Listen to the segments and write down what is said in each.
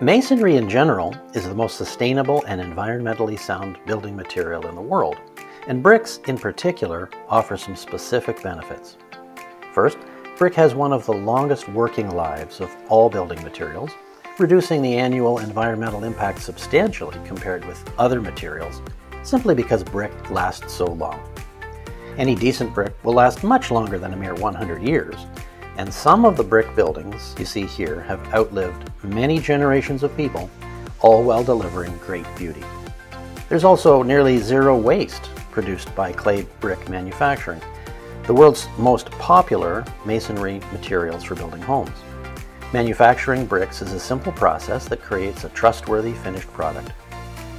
Masonry in general is the most sustainable and environmentally sound building material in the world, and bricks in particular offer some specific benefits. First, brick has one of the longest working lives of all building materials, reducing the annual environmental impact substantially compared with other materials, simply because brick lasts so long. Any decent brick will last much longer than a mere 100 years, and some of the brick buildings you see here have outlived many generations of people, all while delivering great beauty. There's also nearly zero waste produced by clay brick manufacturing, the world's most popular masonry materials for building homes. Manufacturing bricks is a simple process that creates a trustworthy finished product.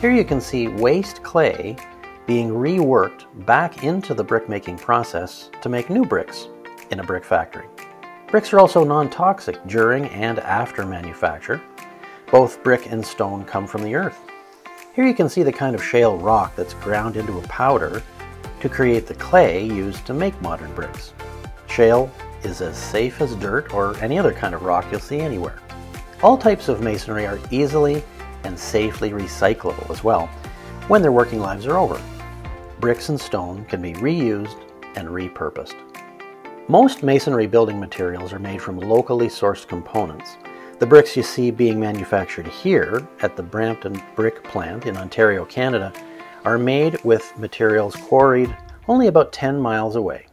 Here you can see waste clay being reworked back into the brick-making process to make new bricks in a brick factory. Bricks are also non-toxic during and after manufacture. Both brick and stone come from the earth. Here you can see the kind of shale rock that's ground into a powder to create the clay used to make modern bricks. Shale is as safe as dirt or any other kind of rock you'll see anywhere. All types of masonry are easily and safely recyclable as well when their working lives are over bricks and stone can be reused and repurposed. Most masonry building materials are made from locally sourced components. The bricks you see being manufactured here at the Brampton Brick Plant in Ontario, Canada, are made with materials quarried only about 10 miles away.